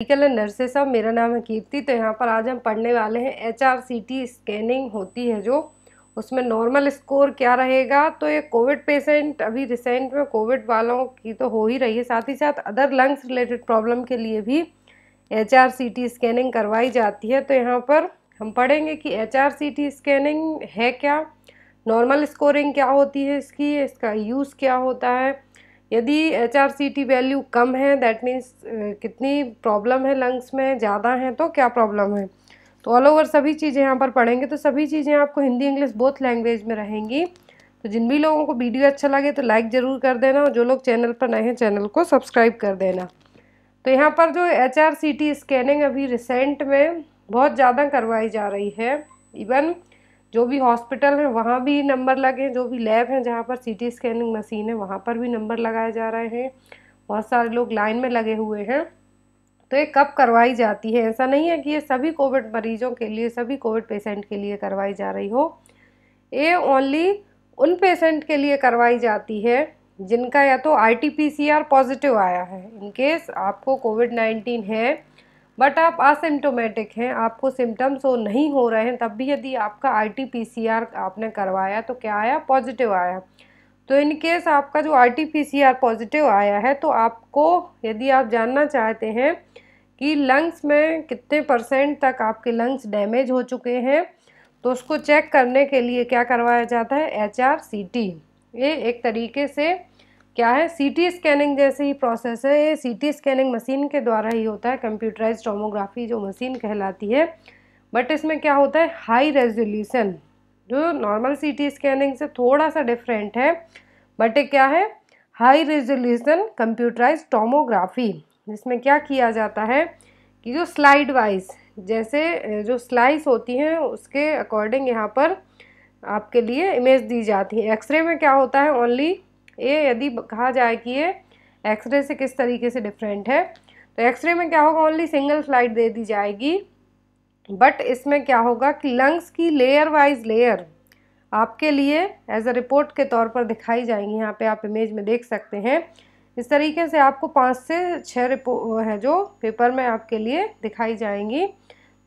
Medical nurses साहब मेरा नाम है कीर्ति तो यहाँ पर आज हम पढ़ने वाले हैं H R C T scanning होती है जो, उसमें नॉर्मल स्कोर क्या रहेगा? तो ये कोविड पेशेंट अभी रिसेंट में कोविड वालों की तो हो ही रही है, साथ ही साथ अदर लंग्स रिलेटेड प्रॉब्लम के लिए भी H R C T scanning करवाई जाती है। तो यहाँ पर हम पढ़ेंगे कि H R C T scanning है क्या, नॉर्मल स्कोरिंग क्या होती है इसकी, इसका यूज़ क्या होता है यदि H R C T value कम है दैट मीन्स कितनी प्रॉब्लम है लंग्स में, ज़्यादा है तो क्या प्रॉब्लम है? तो ऑल ओवर सभी चीज़ें यहाँ पर पढ़ेंगे तो सभी चीज़ें आपको हिंदी इंग्लिश बोथ लैंग्वेज में रहेंगी। तो जिन भी लोगों को वीडियो अच्छा लगे तो लाइक ज़रूर कर देना, और जो लोग चैनल पर नए हैं चैनल को सब्सक्राइब कर देना। तो यहाँ पर जो H R C T scanning अभी रिसेंट में बहुत ज़्यादा करवाई जा रही है इवन जो भी हॉस्पिटल हैं, वहाँ भी नंबर लगे हैं, जो भी लैब हैं, जहाँ पर सीटी स्कैनिंग मशीन है, वहाँ पर भी नंबर लगाए जा रहे हैं। बहुत सारे लोग लाइन में लगे हुए हैं। तो ये कब करवाई जाती है? ऐसा नहीं है कि ये सभी कोविड मरीजों के लिए, सभी कोविड पेशेंट के लिए करवाई जा रही हो। ये ओनली उन पेशेंट के लिए करवाई जाती है, जिनका या तो आर पॉजिटिव आया है। इनकेस आपको कोविड नाइन्टीन है बट आप असिम्टोमेटिक हैं, आपको सिम्टम्स वो नहीं हो रहे हैं, तब भी यदि आपका R T P C R आपने करवाया तो क्या आया? पॉजिटिव आया। तो इन केस आपका जो R T P C R positive आया है तो आपको यदि आप जानना चाहते हैं कि लंग्स में कितने परसेंट तक आपके लंग्स डैमेज हो चुके हैं तो उसको चेक करने के लिए क्या करवाया जाता है? एच आर सी टी ये एक तरीके से क्या है? सीटी स्कैनिंग जैसे ही प्रोसेस है, ये सीटी स्कैनिंग मशीन के द्वारा ही होता है कंप्यूटराइज टोमोग्राफी जो मशीन कहलाती है। बट इसमें क्या होता है? हाई रेजोल्यूशन जो नॉर्मल सीटी स्कैनिंग से थोड़ा सा डिफरेंट है बट क्या है? हाई रेजोल्यूशन कंप्यूटराइज टोमोग्राफी जिसमें क्या किया जाता है कि जो स्लाइड वाइज जैसे जो स्लाइस होती हैं, उसके अकॉर्डिंग यहाँ पर आपके लिए इमेज दी जाती है। एक्सरे में क्या होता है? ओनली ये यदि कहा जाए कि ये एक्सरे से किस तरीके से डिफरेंट है तो एक्सरे में क्या होगा? ओनली सिंगल फ़्लाइट दे दी जाएगी। बट इसमें क्या होगा कि लंग्स की लेयर वाइज लेयर आपके लिए एज अ रिपोर्ट के तौर पर दिखाई जाएँगी। यहाँ पे आप इमेज में देख सकते हैं। इस तरीके से आपको पाँच से छः रिपो है जो पेपर में आपके लिए दिखाई जाएँगी।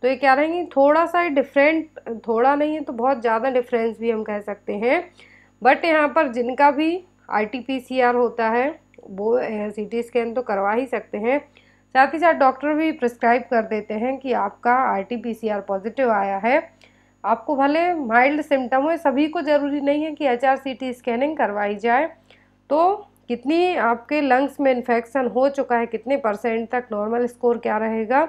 तो ये क्या रहेंगी थोड़ा सा डिफरेंट थोड़ा नहीं है तो बहुत ज़्यादा डिफरेंस भी हम कह सकते हैं। बट यहाँ पर जिनका भी आर होता है, वो सी टी स्कैन तो करवा ही सकते हैं। साथ ही साथ डॉक्टर भी प्रिस्क्राइब कर देते हैं कि आपका R T P C R positive आया है। आपको भले माइल्ड सिम्टम हो, सभी को ज़रूरी नहीं है कि H R C T scanning करवाई जाए। तो कितनी आपके लंग्स में इन्फेक्शन हो चुका है, कितने परसेंट तक नॉर्मल स्कोर क्या रहेगा?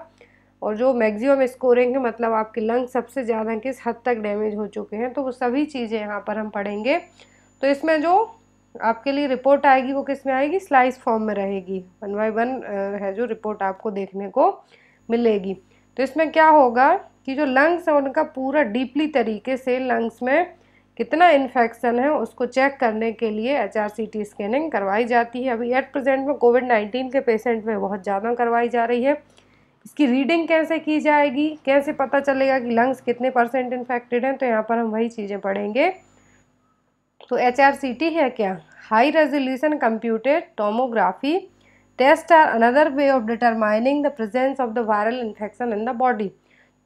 और जो मैक्सिमम स्कोरिंग है मतलब आपके लंग सबसे ज़्यादा किस हद तक डैमेज हो चुके हैं? तो वो सभी चीज़ें यहाँ पर हम पढ़ेंगे। तो इसमें जो आपके लिए रिपोर्ट आएगी वो किसमें आएगी? स्लाइस फॉर्म में रहेगी। वन बाई वन है जो रिपोर्ट आपको देखने को मिलेगी। तो इसमें क्या होगा कि जो लंग्स है, उनका पूरा डीपली तरीके से लंग्स में कितना इन्फेक्शन है, उसको चेक करने के लिए H R C T scanning करवाई जाती है। अभी एट प्रेजेंट में कोविड नाइन्टीन के पेशेंट में बहुत ज़्यादा करवाई जा रही है। इसकी रीडिंग कैसे की जाएगी? कैसे पता चलेगा कि लंग्स कितने परसेंट इन्फेक्टेड हैं? तो यहाँ पर हम वही चीज़ें पढ़ेंगे। तो एच आर सी टी है क्या? High resolution computed tomography test are another way of determining the presence of the viral infection in the body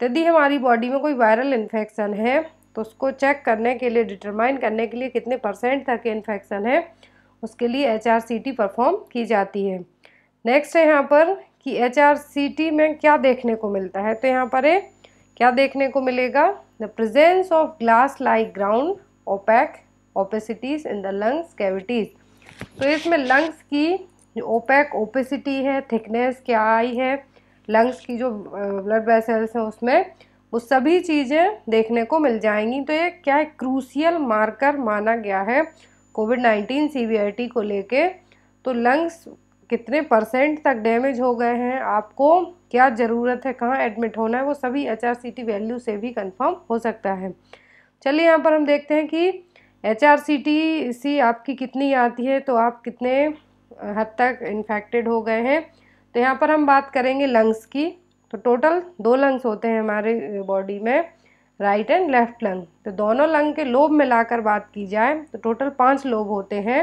यदि हमारी बॉडी में कोई वायरल इन्फेक्शन है तो उसको चेक करने के लिए डिटरमाइन करने के लिए कितने परसेंट तक इन्फेक्शन है, उसके लिए H R C T perform की जाती है। नेक्स्ट है यहाँ पर कि एच आर सी टी में क्या देखने को मिलता है? तो यहाँ पर है, क्या देखने को मिलेगा? The presence of glass like ground opaque opacities in the lungs cavities तो इसमें लंग्स की जो ओपैक ओपेसिटी है थिकनेस क्या आई है लंग्स की जो ब्लड वेसल्स हैं उसमें, वो सभी चीज़ें देखने को मिल जाएँगी। तो ये क्या है क्रूसियल मार्कर माना गया है कोविड नाइन्टीन सी को लेके। तो लंग्स कितने परसेंट तक डैमेज हो गए हैं, आपको क्या ज़रूरत है, कहाँ एडमिट होना है, वो सभी एच वैल्यू से भी कंफर्म हो सकता है। चलिए यहाँ पर हम देखते हैं कि H R C T C आपकी कितनी आती है तो आप कितने हद तक इन्फेक्टेड हो गए हैं। तो यहाँ पर हम बात करेंगे लंग्स की। तो टोटल दो लंग्स होते हैं हमारे बॉडी में राइट एंड लेफ़्ट लंग तो दोनों लंग के लोब मिलाकर बात की जाए तो टोटल पाँच लोब होते हैं।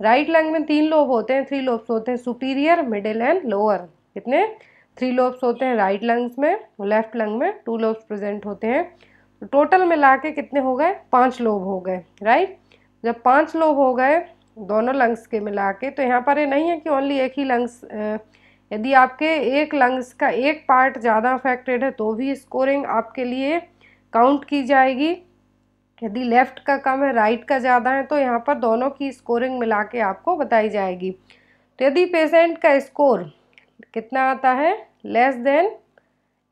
राइट लंग में तीन लोब होते हैं थ्री लोब्स होते हैं सुपीरियर मिडिल एंड लोअर कितने? थ्री लोब्स होते हैं राइट लंग्स में लेफ़्ट लंग में टू लोब्स प्रेजेंट होते हैं। टोटल मिला के कितने हो गए? पाँच लोब हो गए राइट जब पाँच लोब हो गए, दोनों लंग्स के मिला के तो यहाँ पर ये नहीं है कि ओनली एक ही लंग्स यदि आपके एक लंग्स का एक पार्ट ज़्यादा अफेक्टेड है तो भी स्कोरिंग आपके लिए काउंट की जाएगी। यदि लेफ़्ट का कम है राइट का ज़्यादा है तो यहाँ पर दोनों की स्कोरिंग मिला के आपको बताई जाएगी। तो यदि पेशेंट का स्कोर कितना आता है? लेस देन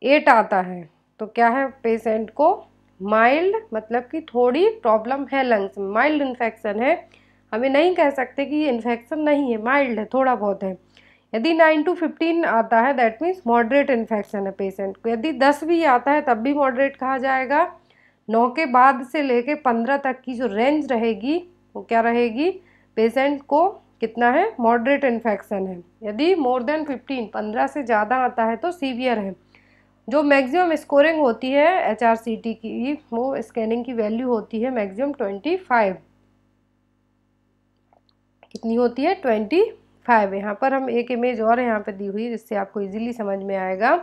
एट आता है तो क्या है? पेशेंट को माइल्ड मतलब कि थोड़ी प्रॉब्लम है लंग्स में। माइल्ड इन्फेक्शन है। हमें नहीं कह सकते कि ये इन्फेक्शन नहीं है, माइल्ड है, थोड़ा बहुत है। यदि नाइन टू फिफ्टीन आता है दैट मीन्स मॉडरेट इन्फेक्शन है पेशेंट को। यदि दस भी आता है, तब भी मॉडरेट कहा जाएगा। नौ के बाद से लेके पंद्रह तक की जो रेंज रहेगी, वो क्या रहेगी? पेशेंट को कितना है? मॉडरेट इन्फेक्शन है। यदि मोर देन फिफ्टीन पंद्रह से ज़्यादा आता है तो सीवियर है। जो मैक्सिमम स्कोरिंग होती है एच आर सी टी की, वो स्कैनिंग की वैल्यू होती है मैक्सिमम ट्वेंटी फाइव। कितनी होती है? Twenty five. यहाँ पर हम एक इमेज और यहाँ पे दी हुई, जिससे आपको इजीली समझ में आएगा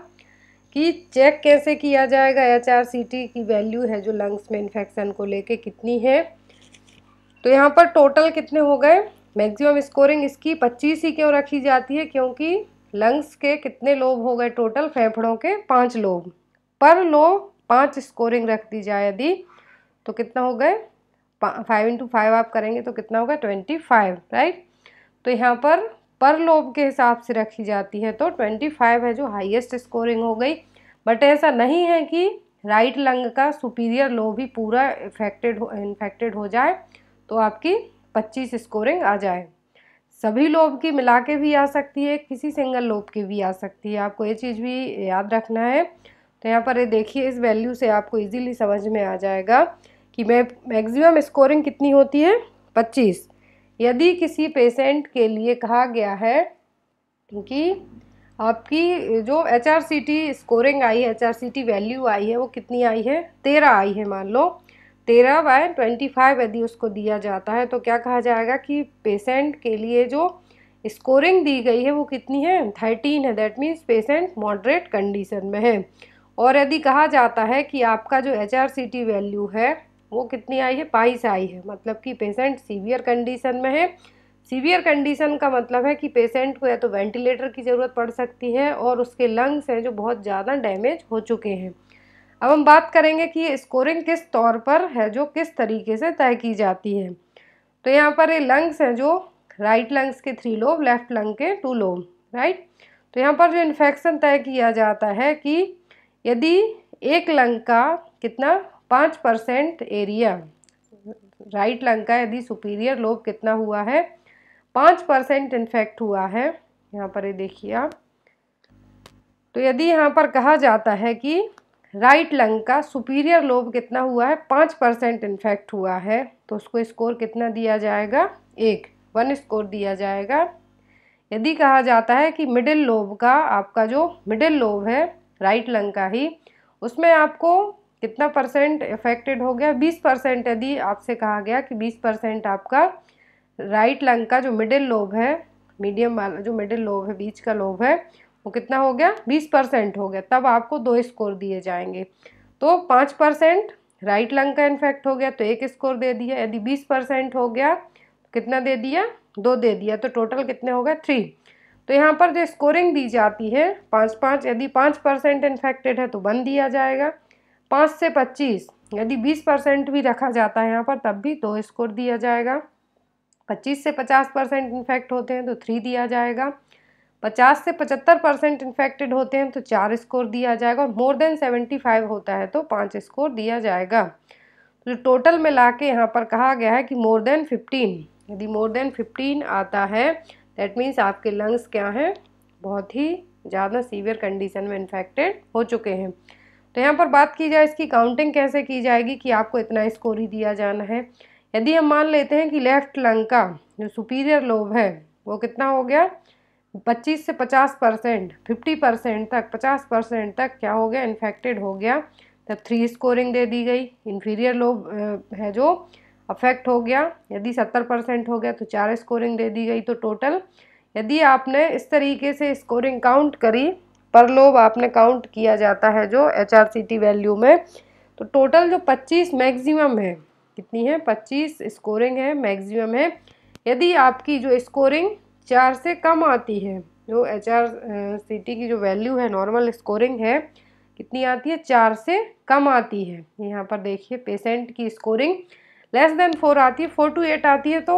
कि चेक कैसे किया जाएगा एच आर सी टी की वैल्यू है जो लंग्स में इन्फेक्शन को लेके कितनी है। तो यहाँ पर टोटल कितने हो गए? मैक्सिमम स्कोरिंग इसकी पच्चीस ही क्यों रखी जाती है? क्योंकि लंग्स के कितने लोब हो गए टोटल? फेफड़ों के पाँच लोब। पर लोब पाँच स्कोरिंग रख दी जाए यदि तो कितना हो गए? फाइव इंटू फाइव आप करेंगे तो कितना होगा? ट्वेंटी फाइव राइट तो यहाँ पर पर लोब के हिसाब से रखी जाती है तो ट्वेंटी फाइव है जो हाईएस्ट स्कोरिंग हो गई। बट ऐसा नहीं है कि राइट लंग का सुपीरियर लोब ही पूरा इफेक्टेड हो इन्फेक्टेड हो जाए तो आपकी पच्चीस स्कोरिंग आ जाए। सभी लोब की मिला के भी आ सकती है, किसी सिंगल लोब की भी आ सकती है। आपको ये चीज़ भी याद रखना है। तो यहाँ पर देखिए, इस वैल्यू से आपको इजीली समझ में आ जाएगा कि मैं मैक्सिमम स्कोरिंग कितनी होती है? पच्चीस। यदि किसी पेशेंट के लिए कहा गया है कि आपकी जो H R C T scoring आई है एच वैल्यू आई है, वो कितनी आई है? तेरह आई है, मान लो। तेरह बाय ट्वेंटी फाइव यदि उसको दिया जाता है तो क्या कहा जाएगा कि पेशेंट के लिए जो स्कोरिंग दी गई है वो कितनी है? थर्टीन है। That means patient moderate condition में है। और यदि कहा जाता है कि आपका जो H R C T value है, वो कितनी आई है? बाईस आई है। मतलब कि पेशेंट सीवियर कंडीशन में है। सीवियर कंडीशन का मतलब है कि पेशेंट को या तो वेंटिलेटर की ज़रूरत पड़ सकती है और उसके लंग्स हैं जो बहुत ज़्यादा डैमेज हो चुके हैं। अब हम बात करेंगे कि स्कोरिंग किस तौर पर है, जो किस तरीके से तय की जाती है। तो यहाँ पर ये लंग्स हैं जो राइट लंग्स के थ्री लोब लेफ़्ट लंग के टू लोब राइट तो यहाँ पर जो इन्फेक्शन तय किया जाता है कि यदि एक लंग का कितना, पाँच परसेंट एरिया राइट लंग का यदि सुपीरियर लोब कितना हुआ है, पाँच परसेंट इन्फेक्ट हुआ है, यहाँ पर ये देखिए आप। तो यदि यहाँ पर कहा जाता है कि राइट लंग का सुपीरियर लोब कितना हुआ है? पाँच परसेंट इन्फेक्ट हुआ है। तो उसको स्कोर कितना दिया जाएगा? एक। वन स्कोर दिया जाएगा। यदि कहा जाता है कि मिडिल लोब का आपका जो मिडिल लोब है, राइट लंग का ही, उसमें आपको कितना परसेंट इफेक्टेड हो गया? बीस परसेंट यदि आपसे कहा गया कि बीस परसेंट आपका राइट लंग का जो मिडिल लोब है, मीडियम वाला जो मिडिल लोब है, बीच का लोब है वो कितना हो गया? बीस परसेंट हो गया। तब आपको दो स्कोर दिए जाएँगे। तो पाँच परसेंट राइट लंग का इन्फेक्ट हो गया तो एक स्कोर दे दिया। यदि बीस परसेंट हो गया तो कितना दे दिया? दो दे दिया। तो टोटल कितने हो गए? थ्री तो यहाँ पर जो स्कोरिंग दी जाती है, पाँच पाँच, यदि पाँच परसेंट इन्फेक्टेड है तो वन दिया जाएगा। पाँच से पच्चीस, यदि बीस परसेंट भी रखा जाता है यहाँ पर, तब भी दो स्कोर दिया जाएगा। पच्चीस से पचास परसेंट इन्फेक्ट होते हैं तो थ्री दिया जाएगा। पचास से पचहत्तर परसेंट इन्फेक्टेड होते हैं तो चार स्कोर दिया जाएगा और मोर देन सेवेंटी फाइव होता है तो पाँच स्कोर दिया जाएगा। तो टोटल मिला के यहाँ पर कहा गया है कि मोर देन फिफ्टीन यदि मोर देन फिफ्टीन आता है दैट मीन्स आपके लंग्स क्या हैं? बहुत ही ज़्यादा सीवियर कंडीशन में इन्फेक्टेड हो चुके हैं। तो यहाँ पर बात की जाए, इसकी काउंटिंग कैसे की जाएगी कि आपको इतना स्कोर ही दिया जाना है? यदि हम मान लेते हैं कि लेफ़्ट लंग का जो सुपीरियर लोब है, वो कितना हो गया? पच्चीस से पचास परसेंट, फिफ्टी परसेंट तक, पचास परसेंट तक क्या हो गया? इन्फेक्टेड हो गया। तब थ्री स्कोरिंग दे दी गई। इन्फीरियर लोब है जो अफेक्ट हो गया। यदि सत्तर परसेंट हो गया तो चार स्कोरिंग दे दी गई तो टोटल यदि आपने इस तरीके से स्कोरिंग काउंट करी, पर लोब आपने काउंट किया जाता है जो एचआरसीटी वैल्यू में तो टोटल जो 25 मैक्सिमम है, कितनी है? 25 स्कोरिंग है मैक्सिमम है। यदि आपकी जो स्कोरिंग चार से कम आती है। जो एच आर सी टी की जो वैल्यू है नॉर्मल स्कोरिंग है, कितनी आती है? चार से कम आती है। यहाँ पर देखिए पेशेंट की स्कोरिंग लेस देन फोर आती है फोर टू एट आती है तो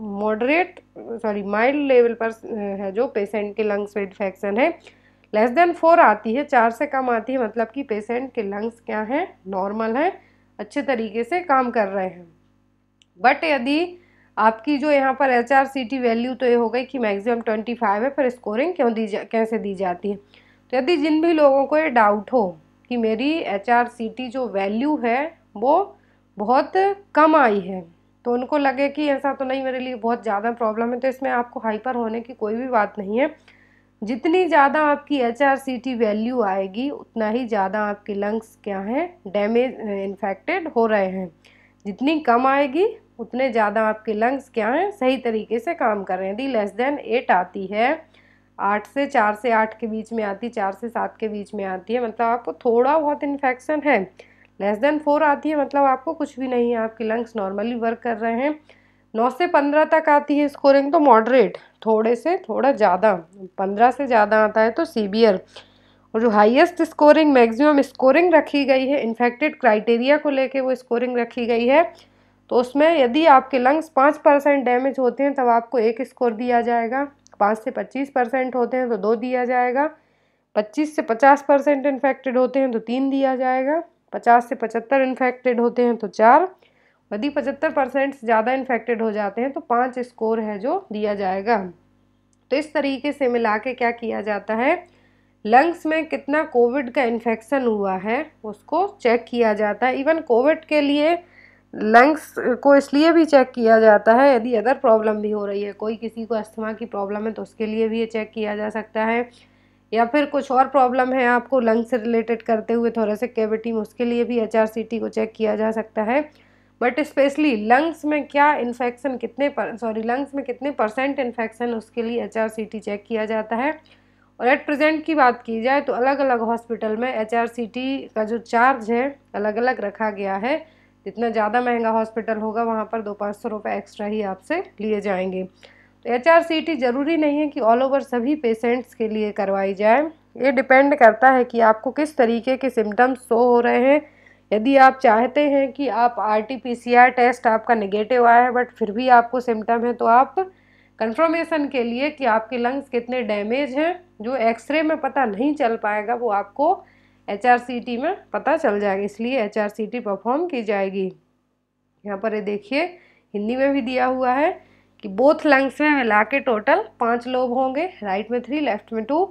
मॉडरेट सॉरी माइल्ड लेवल पर है जो पेशेंट के लंग्स में इन्फेक्शन है लेस देन फोर आती है, चार से कम आती है मतलब कि पेशेंट के लंग्स क्या हैं? नॉर्मल हैं, अच्छे तरीके से काम कर रहे हैं। बट यदि आपकी जो यहाँ पर H R C T value तो ये हो गई कि मैक्सिमम ट्वेंटी फाइव है पर स्कोरिंग क्यों दी जा, कैसे दी जाती है? तो यदि जिन भी लोगों को ये डाउट हो कि मेरी एच आर सी टी जो वैल्यू है, वो बहुत कम आई है तो उनको लगे कि ऐसा तो नहीं मेरे लिए बहुत ज़्यादा प्रॉब्लम है तो इसमें आपको हाइपर होने की कोई भी बात नहीं है। जितनी ज़्यादा आपकी H R C T value आएगी, उतना ही ज़्यादा आपके लंग्स क्या हैं, डैमेज, इन्फेक्टेड हो रहे हैं। जितनी कम आएगी, उतने ज़्यादा आपके लंग्स क्या हैं, सही तरीके से काम कर रहे हैं। यदि लेस देन एट आती है। आठ से चार से आठ के बीच में आती, चार से सात के बीच में आती है। मतलब आपको थोड़ा बहुत इन्फेक्शन है। लेस देन फोर आती है मतलब आपको कुछ भी नहीं है। आपके लंग्स नॉर्मली वर्क कर रहे हैं। नौ से पंद्रह तक आती है स्कोरिंग तो मॉडरेट थोड़े से, थोड़ा ज़्यादा। पंद्रह से ज़्यादा आता है तो सीवियर और जो हाईएस्ट स्कोरिंग मैक्सिमम स्कोरिंग रखी गई है इन्फेक्टेड क्राइटेरिया को लेके वो स्कोरिंग रखी गई है। तो उसमें यदि आपके लंग्स पाँच परसेंट डैमेज होते हैं, तब आपको एक स्कोर दिया जाएगा। पाँच से पच्चीस परसेंट होते हैं तो दो दिया जाएगा। पच्चीस से पचास परसेंट इन्फेक्टेड होते हैं तो तीन दिया जाएगा। पचास से पचहत्तर इन्फेक्टेड होते हैं तो चार। यदि पचहत्तर परसेंट ज़्यादा इन्फेक्टेड हो जाते हैं तो पाँच स्कोर है जो दिया जाएगा। तो इस तरीके से मिला के क्या किया जाता है? लंग्स में कितना कोविड का इन्फेक्शन हुआ है, उसको चेक किया जाता है। इवन कोविड के लिए लंग्स को इसलिए भी चेक किया जाता है, यदि अदर प्रॉब्लम भी हो रही है, कोई किसी को अस्थमा की प्रॉब्लम है तो उसके लिए भी ये चेक किया जा सकता है। या फिर कुछ और प्रॉब्लम है आपको लंग से रिलेटेड करते हुए, थोड़ा से कैविटी में, उसके लिए भी एचआरसीटी को चेक किया जा सकता है। बट स्पेशली लंग्स में क्या इन्फेक्शन कितने सॉरी, लंग्स में कितने परसेंट इन्फेक्शन, उसके लिए एचआरसीटी चेक किया जाता है। और एट प्रेजेंट की बात की जाए तो अलग अलग हॉस्पिटल में एचआरसीटी का जो चार्ज है अलग अलग रखा गया है। जितना ज़्यादा महँगा हॉस्पिटल होगा, वहाँ पर दो पाँच सौ रुपये एक्स्ट्रा ही आपसे लिए जाएँगे। तो एच आर सी टी ज़रूरी नहीं है कि ऑल ओवर सभी पेशेंट्स के लिए करवाई जाए। ये डिपेंड करता है कि आपको किस तरीके के सिम्टम्स शो हो रहे हैं। यदि आप चाहते हैं कि आप R T P C R test आपका नेगेटिव आया है बट फिर भी आपको सिम्टम है तो आप कंफर्मेशन के लिए कि आपके लंग्स कितने डैमेज हैं जो एक्सरे में पता नहीं चल पाएगा, वो आपको एच आर सी टी में पता चल जाएगा, इसलिए H R C T perform की जाएगी। यहाँ पर ये देखिए, हिंदी में भी दिया हुआ है कि बोथ लंग्स में मिला के टोटल पाँच लोब होंगे राइट में थ्री लेफ़्ट में टू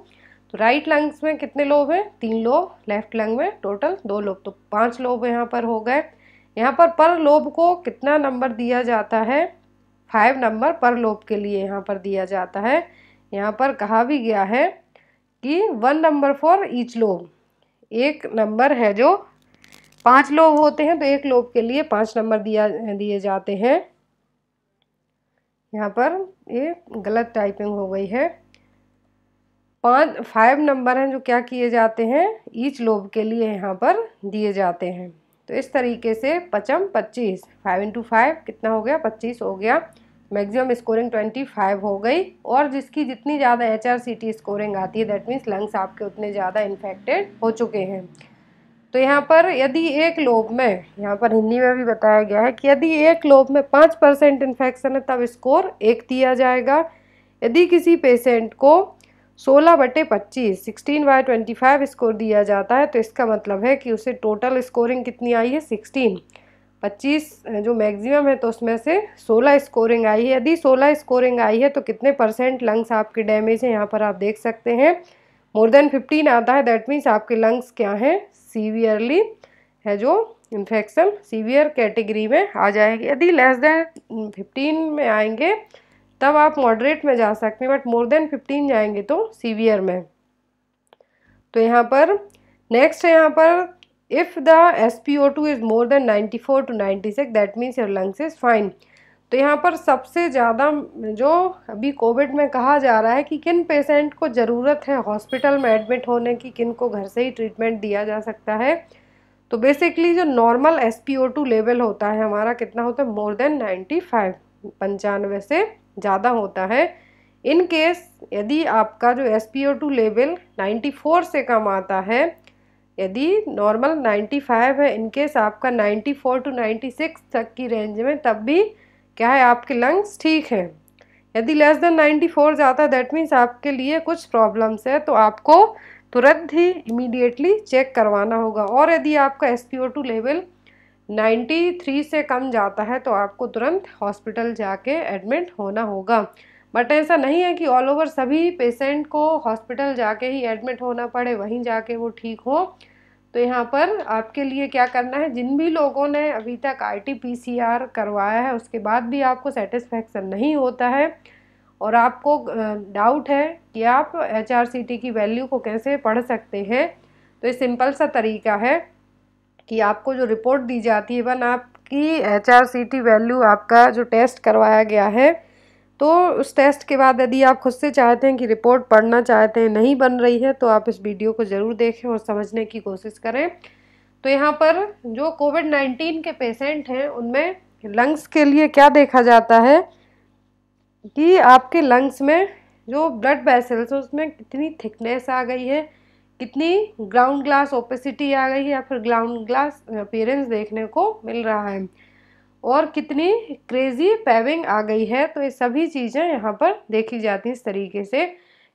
तो राइट लंग्स में कितने लोब हैं? तीन लोब लेफ़्ट लंग में टोटल दो लोब। तो पाँच लोब यहाँ पर हो गए। यहाँ पर पर लोब को कितना नंबर दिया जाता है? फाइव नंबर पर लोब के लिए यहाँ पर दिया जाता है। यहाँ पर कहा भी गया है कि one number for each lobe. एक नंबर है जो पाँच लोब होते हैं तो एक लोब के लिए पाँच नंबर दिया, दिए जाते हैं। यहाँ पर ये गलत टाइपिंग हो गई है। पाँच, फाइव नंबर हैं जो क्या किए जाते हैं, ईच लोब के लिए यहाँ पर दिए जाते हैं। तो इस तरीके से पचम पच्चीस, फाइव इंटू फाइव कितना हो गया? पच्चीस हो गया। मैक्सिमम स्कोरिंग ट्वेंटी फाइव हो गई और जिसकी जितनी ज़्यादा H R C T scoring आती है दैट मीन्स लंग्स आपके उतने ज़्यादा इन्फेक्टेड हो चुके हैं। तो यहाँ पर यदि एक लोब में, यहाँ पर हिंदी में भी बताया गया है कि यदि एक लोब में पाँच परसेंट इन्फेक्शन है, तब स्कोर एक दिया जाएगा। यदि किसी पेशेंट को सोलह बटे पच्चीस sixteen by twenty five score दिया जाता है तो इसका मतलब है कि उसे टोटल स्कोरिंग कितनी आई है? सिक्सटीन पच्चीस जो मैक्सिमम है तो उसमें से सोलह स्कोरिंग आई है। यदि सोलह स्कोरिंग आई है तो कितने परसेंट लंग्स आपके डैमेज हैं, यहाँ पर आप देख सकते हैं। मोर देन फिफ्टीन आता है, दैट मीन्स आपके लंग्स क्या हैं? सीवियरली है जो इन्फेक्शन सीवियर कैटेगरी में आ जाएगी। यदि लेस देन फिफ्टीन में आएँगे, तब आप मॉडरेट में जा सकते हैं, बट मोर देन फिफ्टीन जाएँगे तो सीवियर में। तो यहाँ पर नेक्स्ट है, यहाँ पर if the S P O two is more than ninety four to ninety six that means your lungs is fine तो यहाँ पर सबसे ज़्यादा जो अभी कोविड में कहा जा रहा है कि किन पेशेंट को ज़रूरत है हॉस्पिटल में एडमिट होने की, किन को घर से ही ट्रीटमेंट दिया जा सकता है। तो बेसिकली जो normal S P O two level होता है, हमारा कितना होता है? मोर देन नाइन्टी फाइव पंचानवे से ज़्यादा होता है। इन केस यदि आपका जो S P O two level 94 से कम आता है यदि नॉर्मल 95 है इन केस आपका 94 टू 96 तक की रेंज में, तब भी क्या है, आपके लंग्स ठीक हैं। यदि लेस देन 94 जाता है दैट मीन्स आपके लिए कुछ प्रॉब्लम्स है तो आपको तुरंत ही इमीडिएटली चेक करवाना होगा। और यदि आपका एस लेवल 93 से कम जाता है तो आपको तुरंत हॉस्पिटल जाके एडमिट होना होगा। बट ऐसा नहीं है कि ऑल ओवर सभी पेशेंट को हॉस्पिटल जाके ही एडमिट होना पड़े, वहीं जाके वो ठीक हो। तो यहाँ पर आपके लिए क्या करना है, जिन भी लोगों ने अभी तक R T P C R करवाया है, उसके बाद भी आपको सेटिस्फेक्शन नहीं होता है और आपको डाउट है कि आप एच आर सी टी की वैल्यू को कैसे पढ़ सकते हैं। तो ये सिंपल सा तरीका है कि आपको जो रिपोर्ट दी जाती है, वन आपकी H R C T value आपका जो टेस्ट करवाया गया है तो उस टेस्ट के बाद यदि आप खुद से चाहते हैं कि रिपोर्ट पढ़ना चाहते हैं, नहीं बन रही है तो आप इस वीडियो को ज़रूर देखें और समझने की कोशिश करें। तो यहाँ पर जो कोविड नाइन्टीन के पेशेंट हैं, उनमें लंग्स के लिए क्या देखा जाता है कि आपके लंग्स में जो ब्लड वेसल्स उसमें कितनी थिकनेस आ गई है, कितनी ग्राउंड ग्लास ओपेसिटी आ गई है या फिर ग्राउंड ग्लास अपेयरेंस देखने को मिल रहा है। और कितनी क्रेज़ी पैविंग आ गई है तो ये सभी चीज़ें यहाँ पर देखी जाती हैं इस तरीके से।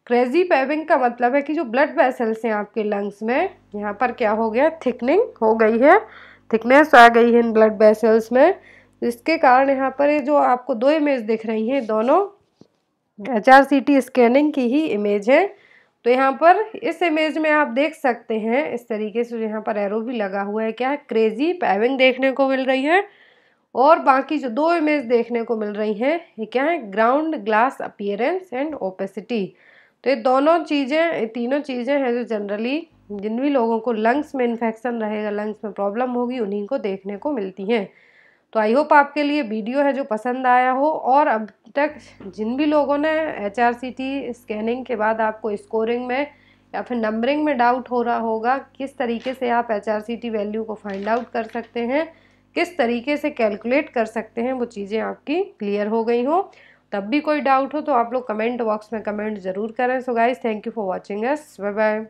क्रेज़ी पैविंग का मतलब है कि जो ब्लड वेसल्स हैं आपके लंग्स में, यहाँ पर क्या हो गया? थिकनिंग हो गई है। थिकनेस आ गई है इन ब्लड वेसल्स में। इसके कारण यहाँ पर ये जो आपको दो इमेज दिख रही हैं, दोनों H R C T scanning की ही इमेज है। तो यहाँ पर इस इमेज में आप देख सकते हैं, इस तरीके से यहाँ पर एरो भी लगा हुआ है। क्या है? क्रेजी पैविंग देखने को मिल रही है। और बाकी जो दो इमेज देखने को मिल रही हैं, ये क्या है? Ground glass appearance and opacity तो ये दोनों चीज़ें तीनों चीज़ें हैं जो जनरली जिन भी लोगों को लंग्स में इन्फेक्शन रहेगा लंग्स में प्रॉब्लम होगी, उन्हीं को देखने को मिलती हैं। तो आई होप आपके लिए वीडियो है जो पसंद आया हो और अब तक जिन भी लोगों ने एचआरसीटी स्कैनिंग के बाद आपको स्कोरिंग में या फिर नंबरिंग में डाउट हो रहा होगा, किस तरीके से आप एचआरसीटी वैल्यू को फाइंड आउट कर सकते हैं किस तरीके से कैलकुलेट कर सकते हैं वो चीज़ें आपकी क्लियर हो गई हो। तब भी कोई डाउट हो तो आप लोग कमेंट बॉक्स में कमेंट ज़रूर करें। So guys thank you for watching S bye bye